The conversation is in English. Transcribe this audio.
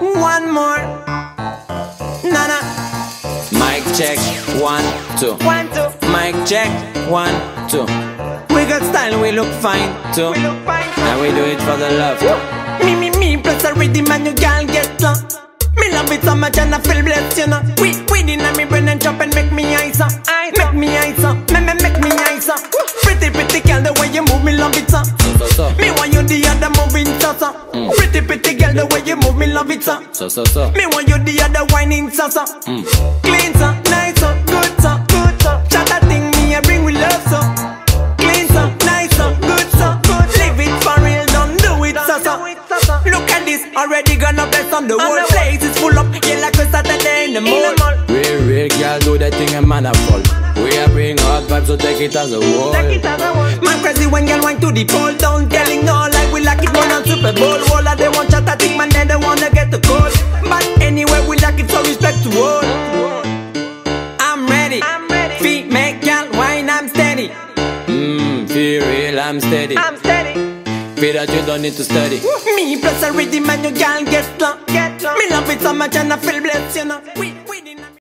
One more. Nana. Mic check. One, two. One, two. Mic check. One, two. We got style, we look fine too. We look fine too. And we do it for the love. Woo. Me, me, me, plus a rhythm and you girl get slow. Me love it so much and I feel blessed, you know. We, we deny me brain and jump and make me eyes up. I make me eyes up. Me, me, make me eyes up. Pretty, pretty girl, the way you move me, love it so. so, so. Me want you the other moving so, so. Pretty, pretty girl, the way you move, me love it so. so. So, so, so. Me want you the other whining so, so. Mm. Clean so, nice so, good so, good so. Shut that thing me, I bring with love so. Clean so, nice so, good so, good. Live it for real, don't do it so, so. Look at this, already gonna bless on the whole place is full up, yeah like a Saturday in the mall. Real, real girl do that thing and man a fall. We are bring hot vibes, so take it as a wall. Man crazy when girl wine to the pole down Telling no like we like it more than Super Bowl All of them want chat I think man then they wanna get the call But anyway we like it so respect to all. I'm ready, Feet make girl wine I'm steady. Mmm, feel real, I'm steady. I'm steady. Feel that you don't need to study. Me plus a rhythm and you girl get low Me love it so much and I feel blessed you know. We